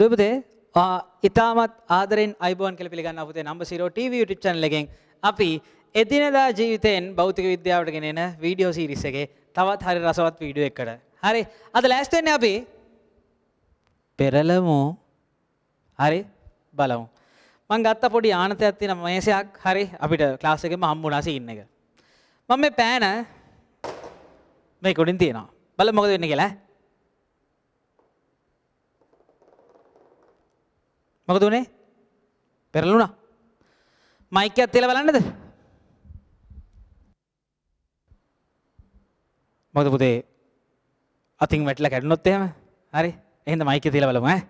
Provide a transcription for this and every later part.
දුවපුතේ ඉතාමත් ආදරෙන් අයිබෝන් කියල පිළිගන්න අපතේ number zero TV YouTube channel එකෙන් අපි එදිනදා ජීවිතයෙන් භෞතික විද්‍යාවට ගෙනෙන වීඩියෝ සීරිස් එකේ තවත් හරි රසවත් වීඩියෝ එකකට. හරි අද ලෑස්ති වෙන්නේ අපි පෙරලමු හරි බලමු. මං ගත්ත පොඩි ආනතයක් තියෙන මේසයක් හරි අපිට ක්ලාස් එකෙම හම්බුණා සීන් එක. මම මේ පෑන මේ කොටින් තියෙනවා. බලමු මොකද වෙන්නේ කියලා. මොකද උනේ? පෙරළුණා. මයික් එකත් තියලා බලන්නද? මොකද පුතේ අතින් වැටිලා කැඩුනොත් එහෙම හරි එහෙනම් මයික් එක තියලා බලමු ඈ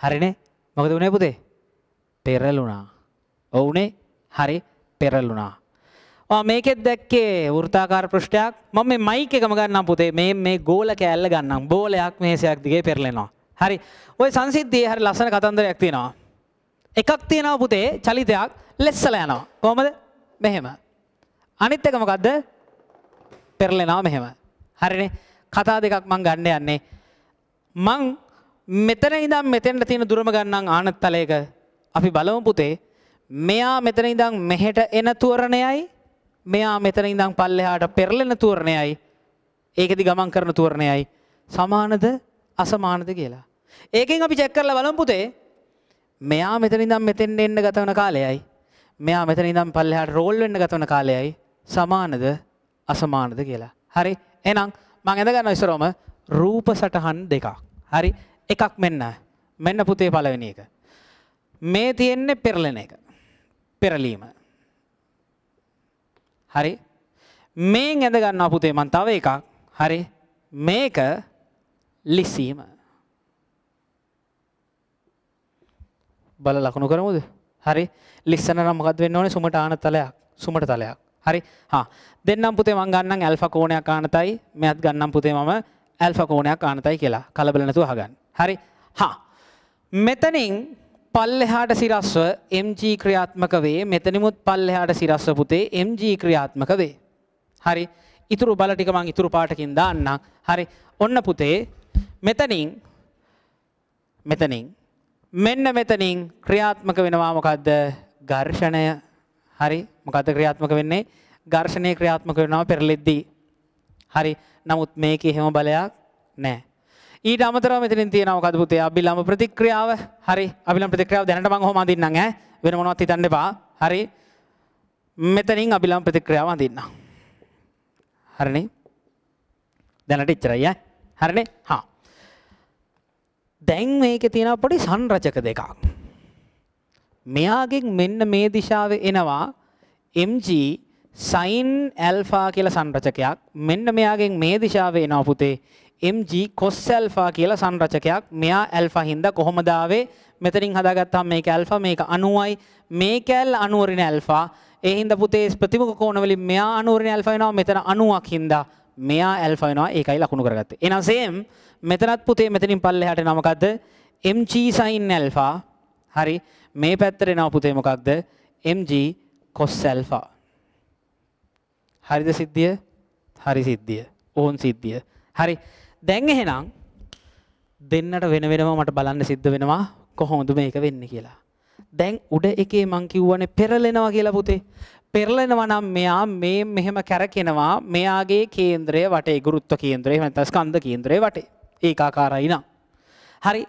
හරිනේ මොකද උනේ පුතේ පෙරළුණා ඔවුනේ හරි පෙරළුණා ආ මේකෙත් දැක්කේ වෘත්තාකාර පෘෂ්ඨයක්. මම මේ මයික් එකම ගන්නම් පුතේ. මේ මේ ගෝල කෑල්ල ගන්නම්. බෝලයක් මේසයක් දිගේ පෙරලෙනවා. හරි. ওই සංසිද්ධියේ හරි ලස්සන කතන්දරයක් තියෙනවා. එකක් තියෙනවා පුතේ චලිතයක් ලෙස්සලා යනවා. කොහමද? මෙහෙම. අනිත් එක මොකද්ද? පෙරලෙනවා මෙහෙම. හරිනේ. කතා දෙකක් මං ගන්න යන්නේ. මං මෙතන ඉඳන් මෙතෙන්ට තියෙන දුරම ගන්නම් ආනත්තලයක අපි බලමු පුතේ මෙයා මෙතන ඉඳන් මෙහෙට එන තෝරණයයි මෙයා මෙතන ඉඳන් පල්ලෙහාට පෙරලෙන තෝරණයයි ඒකෙදි ගමන් කරන තෝරණයයි සමානද අසමානද කියලා. ඒකෙන් අපි චෙක් කරලා බලමු පුතේ මෙයා මෙතන ඉඳන් මෙතෙන් එන්න ගත වන කාලයයි මෙයා මෙතන ඉඳන් පල්ලෙහාට රෝල් වෙන්න ගත වන කාලයයි සමානද අසමානද කියලා. හරි එහෙනම් මම ඇඳ ගන්නවා ඉස්සරවම රූප සටහන් දෙකක්. හරි එකක් මෙන්න මෙන්න පුතේ පළවෙනි එක. මේ තියෙන්නේ පෙරලෙන එක. පෙරලීම. හරි? මේන් ඇඳ ගන්නවා පුතේ මන් තව එකක්. හරි? මේක ලිස්සීම බල ලකුණු කරමුද? හරි? ලිස්සන නම් මොකක්ද වෙන්න ඕනේ? සුමට ආන තලයක්. සුමට තලයක්. හරි? හා. දෙන්නම් පුතේ මං ගන්නම් ඇල්ෆා කෝණයක් ආනතයි. මෙයත් ගන්නම් පුතේ මම ඇල්ෆා කෝණයක් ආනතයි කියලා. කලබල නැතුව අහගන්න. හරි? හා. මෙතනින් පල්ලෙහාට සිරස්ව MG ක්‍රියාත්මක වේ මෙතනිමුත් පල්ලෙහාට සිරස්ව පුතේ MG ක්‍රියාත්මක වේ. හරි ඉතුරු බල ටික මං ඉතුරු පාටකින් දාන්නම්. හරි ඔන්න පුතේ මෙතනින් මෙතනින් මෙන්න මෙතනින් ක්‍රියාත්මක වෙනවා මොකද්ද? ඝර්ෂණය. හරි මොකද්ද ක්‍රියාත්මක වෙන්නේ? ඝර්ෂණය ක්‍රියාත්මක වෙනවා පෙරලෙද්දී. හරි නමුත් මේකේ හැම බලයක් නැහැ. ඊට අමතරව මෙතනින් තියෙනවා මොකද පුතේ? අභිලම්බ ප්‍රතික්‍රියාව. හරි. අභිලම්බ ප්‍රතික්‍රියාව දැනට මම ඔහොම අඳින්නම් ඈ. වෙන මොනවත් හිතන්න එපා. හරි. මෙතනින් අභිලම්බ ප්‍රතික්‍රියාව අඳින්න හරිනේ? දැනට ඉච්චරයි ඈ. හරිනේ? හා. දැන් මේකේ තියෙන පොඩි සංරචක දෙකක්. මෙයාගෙන් මෙන්න මේ දිශාවේ එනවා mg sin alpha කියලා සංරචකයක්. මෙන්න මෙයාගෙන් මේ දිශාවේ එනවා පුතේ mg cos alpha කියලා සංරචකයක්. මෙයා alpha හින්දා කොහොමද ආවේ? මෙතනින් හදාගත්තාම මේක alpha මේක 90යි මේක ඇල් 90 රින alpha. ඒ හින්දා පුතේ ප්‍රතිමුඛ කෝණ වලින් මෙයා 90 රින alpha වෙනවා මෙතන 90ක් හින්දා මෙයා alpha වෙනවා. ඒකයි ලකුණු කරගත්තේ. එහෙනම් same මෙතනත් පුතේ මෙතනින් පල්ලෙහාට එනවා මොකද්ද? Mg sin alpha. හරි. මේ පැත්තට එනවා පුතේ මොකක්ද mg cos alpha. හරිද සිද්ධිය? හරි සිද්ධිය. ඕන් සිද්ධිය. හරි. දැන් එහෙනම් දෙන්නට වෙන වෙනම මට බලන්න සිද්ධ වෙනවා කොහොමද මේක වෙන්නේ කියලා. දැන් උඩ එකේ මං කිව්වනේ පෙරලෙනවා කියලා පුතේ. පෙරලෙනවා නම් මෙයා මේ මෙහෙම කැරකෙනවා මෙයාගේ කේන්ද්‍රය වටේ ගුරුත්ව කේන්ද්‍රය එහෙම නැත්නම් ස්කන්ධ කේන්ද්‍රය වටේ. ඒකාකාරයි නම්. හරි.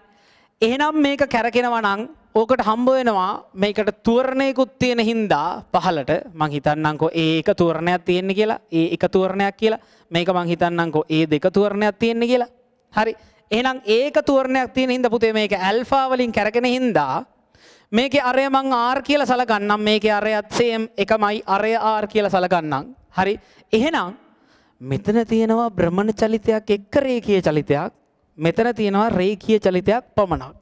එහෙනම් මේක කැරකෙනවා නම් ඕකට හම්බ වෙනවා මේකට තුවරණයකුත් තියෙන හින්දා පහලට මං හිතන්නම්කෝ ඒ එක තුවරණයක් තියෙන්නේ කියලා ඒ එක තුවරණයක් කියලා මේක මං හිතන්නම්කෝ ඒ දෙක තුවරණයක් තියෙන්නේ කියලා. හරි. එහෙනම් ඒක තුවරණයක් තියෙන හින්දා පුතේ මේක ඇල්ෆා වලින් කැරගෙන හින්දා මේකේ අරය මං R කියලා සලකන්නම්. මේකේ අරයත් සේම් එකමයි අරය R කියලා සලකන්නම්. හරි. එහෙනම් මෙතන තියෙනවා භ්‍රමණ චලිතයක් එක්ක රේඛීය චලිතයක්. මෙතන තියෙනවා රේඛීය චලිතයක් පමණක්.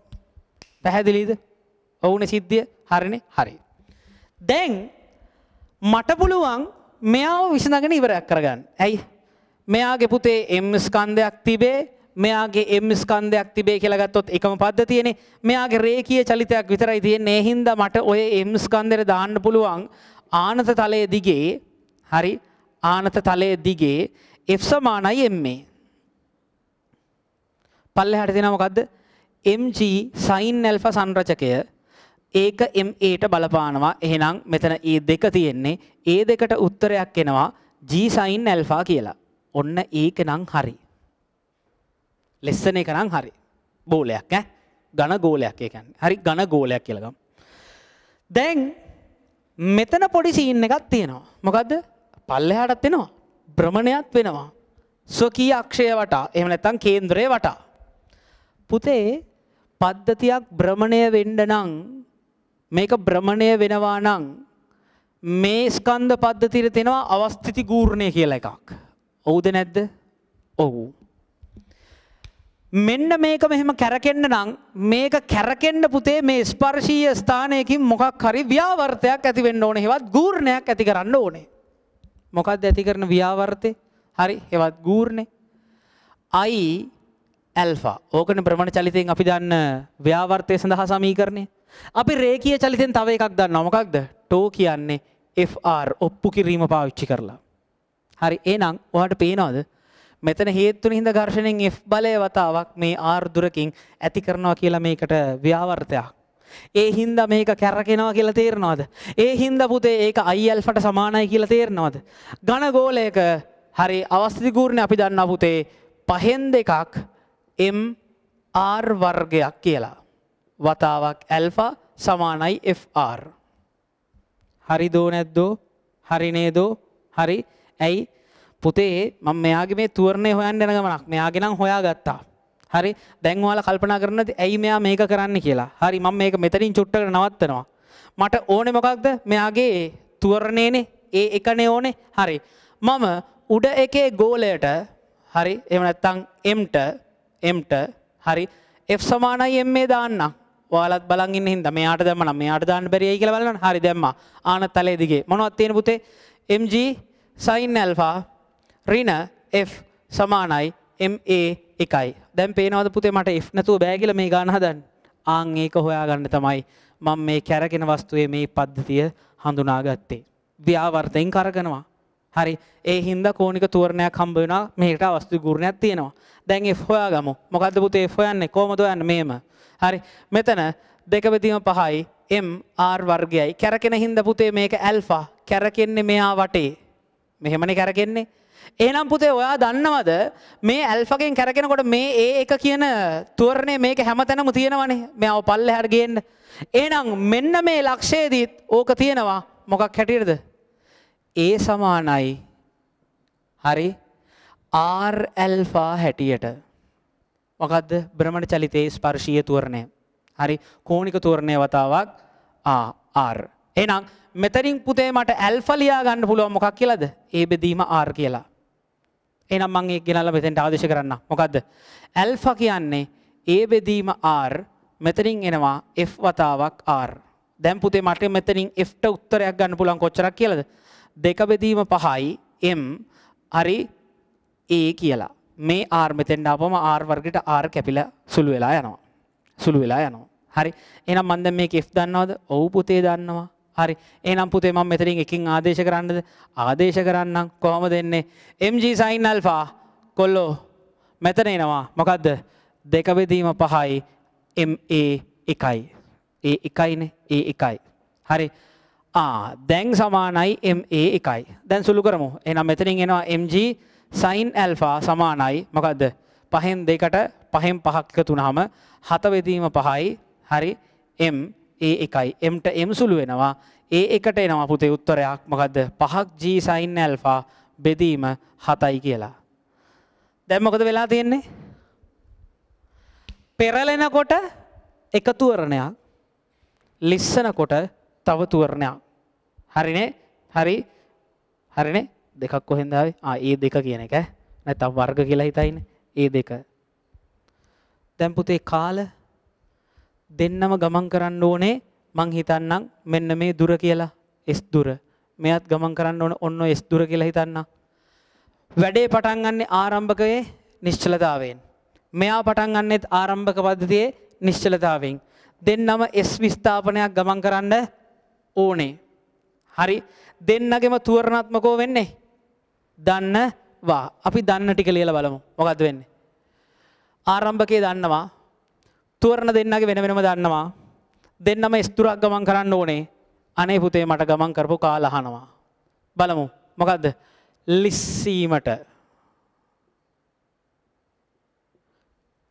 පැහැදිලිද? ඔවුන සිද්ධිය? හරිනේ? හරි. දැන් මට පුළුවන් මෙයාව විසඳගෙන ඉවරයක් කරගන්න. ඇයි? මෙයාගේ පුතේ M ස්කන්ධයක් තිබේ. මෙයාගේ එම් ස්කන්ධයක් තිබේ කියලා ගත්තොත් එකම පද්ධතියනේ. මෙයාගේ රේඛීය චලිතයක් විතරයි තියෙන්නේ. ඒ හින්දා මට ඔය එම් ස්කන්ධෙට දාන්න පුළුවන් ආනත තලයේ දිගේ හරි? ආනත තලයේ දිගේ F සමානයි MA පල්ලෙහාට දෙනවා මොකද්ද? Mg sin alpha සංරචකය. ඒක MAට බලපානවා. එහෙනම් මෙතන ඒ දෙක තියෙන්නේ. ඒ දෙකට උත්තරයක් එනවා. G sin alpha කියලා. ඔන්න ඒක නම් හරි. ලෙස්සන එක නම් හරි. බෝලයක් ඈ? ඝන ගෝලයක් ඒ කියන්නේ. හරි ඝන ගෝලයක් කියලා ගමු. දැන් මෙතන පොඩි සීන් එකක් තියෙනවා. මොකද්ද? පල්ලෙහාටත් එනවා. භ්‍රමණයක් වෙනවා. ස්වකීය අක්ෂය වටා. එහෙම නැත්නම් කේන්ද්‍රය වටා. පුතේ පද්ධතියක් භ්‍රමණය වෙන්න නම් මේක භ්‍රමණය වෙනවා නම් මේ ස්කන්ධ පද්ධතියට තියෙනවා අවස්ථිති ගූර්ණය කියලා එකක්. ඔව්ද නැද්ද? ඔව්. මෙන්න මේක මෙහෙම කැරකෙන්න නම් මේක කැරකෙන්න පුතේ මේ ස්පර්ශීය ස්ථානයකින් මොකක් හරි ව්‍යාවර්තයක් ඇති වෙන්න ඕනේ. හෙවත් ගූර්ණයක් ඇති කරන්න ඕනේ. මොකක්ද ඇති කරන ව්‍යාවර්තය? හරි, හෙවත් ගූර්ණේ. I ඇල්ෆා ඕකන ප්‍රමණ චලිතයෙන් අපි දන්න ව්‍යාවර්තය සඳහා සමීකරණය. අපි රේකිය චලිතෙන් තව එකක් දන්න මොකක්ද ටෝ කියන්නේ FR ඔප්පු කිරීම පාවිච්චි කරලා. හරි ඒනම් ඔහට පේනවාද මෙතන හේත්තුන හිද ඝර්ෂණයෙන් F බලය වතාවක් මේ ආර්දුරකින් ඇති කරනවා කියලා මේකට ව්‍යාවර්තයක්. ඒ හින්ද මේක කැරකෙනවා කියලා තේරනවාද. ඒ හින්ද පුතේ ඒක අයිල්ෆට සමානයි කියලා තේරනවාද. ගණ ගෝලයක හරි අවස්ථිකූර්ණ අපි දන්න පුතේ පහෙන් දෙකක් MR වර්ගයක් කියලා. වතාවක් ඇල්ෆා සමානයි FR. හරි දෝ නැද්දෝ හරි නේදෝ හරි ඇයි පුතේ මම මෙයාගේ මේ තුවරණය හොයන්න යන ගමනක් මෙයාගේ නම් හොයා ගත්තා. හරි දැන් ඔයාලා කල්පනා කරනද ඇයි මෙයා මේක කරන්න කියලා. හරි මම මේක මෙතනින් චුට්ටකට නවත්තනවා. මට ඕනේ මොකක්ද මෙයාගේ තුවරණේනේ ඒ එකනේ ඕනේ. හරි. මම උඩ එකේ ගෝලයට හරි එහෙම නැත්නම් M-ට එම්ට හරි F සමානයි එම් මේ දාන්න. ඔයාලත් බලන් ඉන්න හින්දා මෙයාට දැම්ම නම් මෙයාට දාන්න බැරියයි කියලා බලන්න හරි දැම්මා. ආන තලයේ දිගේ. මොනවද තියෙන පුතේ? Mg sin alpha ඍණ f සමානයි ma එකයි. දැන් පේනවද පුතේ මට f නැතුව බෑ කියලා මේ ගාන හදන්න? ආන් ඒක හොයාගන්න තමයි මම මේ කැරගෙන වස්තුවේ මේ පද්ධතිය හඳුනාගත්තේ. ව්‍යාවර්තයෙන් කරගෙනවා. හරි ඒ හින්දා කෝණික තෝරණයක් හම්බ වෙනවා මේකට අවස්තු ගුරුණයක් තියෙනවා. දැන් F හොයාගමු. මොකද්ද පුතේ F හොයන්නේ? කොහමද හොයන්නේ? මේම. හරි. මෙතන දෙක බෙදීම පහයි M R වර්ගයයි. කැරකෙන හින්දා පුතේ මේක ඇල්ෆා. කැරකෙන්නේ මෙහා වටේ. මෙහෙමනේ කැරකෙන්නේ. එහෙනම් පුතේ ඔයා දන්නවද මේ ඇල්ෆගෙන් කැරකෙනකොට මේ ඒ එක කියන තෝරණය මේක හැමතැනම තියෙනවනේ. මෙයාව පල්ලෙහාට ගේන්න. එහෙනම් මෙන්න මේ ලක්ෂයේදීත් ඕක තියෙනවා. මොකක් හැටියටද? ඒ සමානයි. හරි? ආර් ඇල්ෆා හැටියට. මොකක්ද බ්‍රමණ චලිතයේ ස්පර්ශීය තුවරණය හරි? කෝණික තුවරණය වතාවක්. ආර් එනම් මෙතරින් පුතේ මට ඇල්ෆලියා ගන්න පුළුවන් මොකක් කියලාද? ඒ බෙදීම ආර් කියලා. එනම් මං ඒ ගෙනල්ලා මෙතෙන්ට ආදේශ කරන්න මොකද්ද? ඇල්ෆා කියන්නේ ඒ බෙදීම ආර් මෙතනින් එනවා F වතාවක් R. දැන් පුතේ මට මෙතනින් F ට උත්තරයක් ගන්න පුළුවන් කොච්චරක් කියලාද? දෙක බෙදීම පහයි M හරි A කියලා. මේ R මෙතෙන් ආපම R වර්ගයට R කැපිලා සුළු වෙලා යනවා. සුළු වෙලා යනවා. හරි. එහෙනම් මම දැන් මේක F දන්නවද? ඔව් පුතේ දන්නවා. හරි. එහෙනම් පුතේ මම මෙතනින් එකකින් ආදේශ කරන්නද? ආදේශ කරන්නම්. කොහොමද එන්නේ? mg sin alpha කොල්ලෝ මෙතන එනවා. මොකද්ද? දෙක බෙදීම පහයි ma එකයි. ඒ එකයිනේ. ඒ එකයි. හරි. දැන් සමානයි MA එකයි. දැන් සුළු කරමු. එහෙනම් මෙතනින් එනවා MG sin alpha සමානයි මොකද්ද? පහෙන් දෙකට පහෙන් පහක් එකතු වුනහම හත බෙදීම පහයි හරි M A එකයි. M ට M සුළු වෙනවා. A එකට එනවා පුතේ උත්තරයක් මොකද්ද? 5ක් G sin alpha බෙදීම 7යි කියලා. දැන් මොකද වෙලා තියෙන්නේ? පෙරලෙනකොට එක තුවරණයක් ලිස්සනකොට තව තුවරණයක් හරිනේ හරි. හරිනේ දෙකක් කොහෙන්ද ආවේ? ආ ඒ දෙක කියන එක. නැත්නම් වර්ග කියලා හිතයිනේ. ඒ දෙක. දැන් පුතේ කාල දෙන්නම ගමන් කරන්න ඕනේ. මං හිතන්නම් මෙන්න මේ දුර කියලා. S දුර. මෙයත් ගමන් කරන්න ඕන ඔන්න S දුර කියලා හිතන්න වැඩේ පටන් ගන්නේ ආරම්භකයේ නිශ්චලතාවයෙන්. මෙයා පටන් ගන්නෙත් ආරම්භක පද්ධතියේ නිශ්චලතාවෙන්. දෙන්නම S විස්ථාපනයක් ගමන් කරන්න ඕනේ. හරි දෙන්නගෙම තුවරණාත්මකෝ වෙන්නේ. දන්නවා අපි දන්න ටික ලියලා බලමු. මොකද්ද වෙන්නේ? ආරම්භකයේ දන්නවා. තුවරණ දෙන්නගේ වෙන වෙනම දන්නවා. දෙන්නම ස්තුරක් ගමන් කරන්න ඕනේ. අනේ පුතේ මට ගමන් කරපු කාල අහනවා. බලමු. මොකද්ද? ලිස්සීමට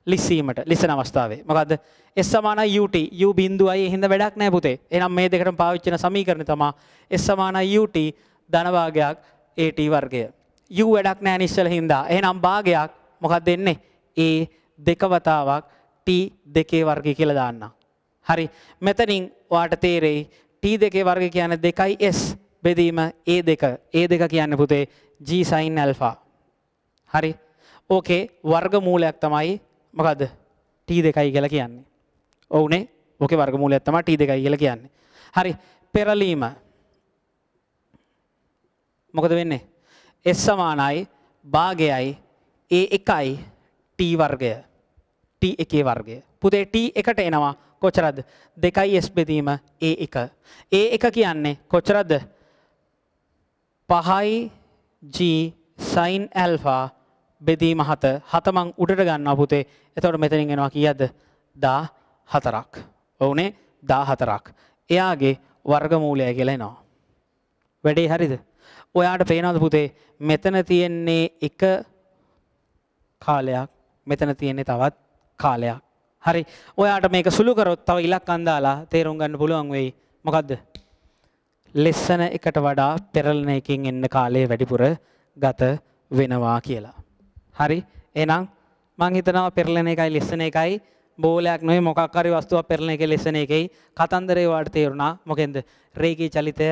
ලිස්සීමට ලිසන අවස්ථාවේ මොකද S සමානයි UT U බිඳුවයි හින්දා වැඩක් නැහැ පුතේ. එහෙනම් මේ දෙකටම පාවිච්චි කරන සමීකරණය තමයි S සමානයි UT ධන භාගයක් AT වර්ගය. U වැඩක් නැහැ නිශ්චල හින්දා. එහෙනම් භාගයක් මොකක්ද එන්නේ? A දෙක වතාවක් T දෙකේ වර්ගය කියලා දාන්න. හරි. මෙතනින් ඔයාට තේරෙයි T දෙකේ වර්ගය කියන්නේ 2S බෙදීම A දෙක. A දෙක කියන්නේ පුතේ G sin alpha. හරි. ඕකේ වර්ගමූලයක් තමයි මොකද T දෙකයි කියලා කියන්නේ. ඔවුනේ ඕකේ වර්ගමූලයක් තමයි T දෙකයි කියලා කියන්නේ. හරි පෙරලීම මොකද වෙන්නේ? S සමානයි භාගයයි A එකයි T වර්ගය. T එකේ වර්ගය. පුතේ T එකට එනවා කොච්චරද? 2S බෙදීම A එක. A එක කියන්නේ කොච්චරද? 5යි G sin alpha බෙදීම හත හතමං උඩට ගන්නවා පුතේ. එතකොට මෙතනින් එනවා කීයද දා හතරක් ඔවුනේ? දා හතරක් එයාගේ වර්ගමූලය කියලා එනවා. වැඩේ හරිද? ඔයාට පේනවද පුතේ? මෙතන තියෙන්නේ එක කාලයක්. මෙතන තියෙන්නේ තවත් කාලයක්. හරි. ඔයාට මේක සුළු කරොත් තව ඉලක්කම් දාලා තේරුම් ගන්න පුළුවන් වෙයි. මොකද්ද? ලෙස්සන එකට වඩා පෙරලන එකකින් එන්න කාලය වැඩිපුර ගත වෙනවා කියලා. හරි එහෙනම් මං හිතනවා පෙරලෙන එකයි ලෙස්සන එකයි බෝලයක් නෙවෙයි මොකක් හරි වස්තුවක් පෙරලන එකේ ලෙස්සන එකයි කතන්දරේ වාට තේරුණා මොකෙන්ද රේඛී චලිතය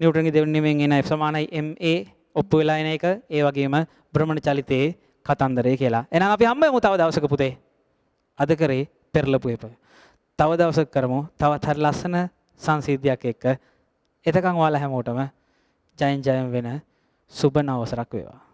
නිව්ටන්ගේ දෙවෙනි නියමයෙන් එන F සමානයි ma ඔප්පු වෙලා එන එක ඒ වගේම භ්‍රමණ චලිතයේ කතන්දරය කියලා. එහෙනම් අපි හම්බෙමු තව දවසක පුතේ. අද කරේ පෙරලපු එක. තව දවසක කරමු. තවත් හරි ලස්සන සංසිද්ධියක් එක්ක. එතකන් ඔයාලා හැමෝටම ජයෙන් ජයෙන් වෙන සුබ නවසරක් වේවා.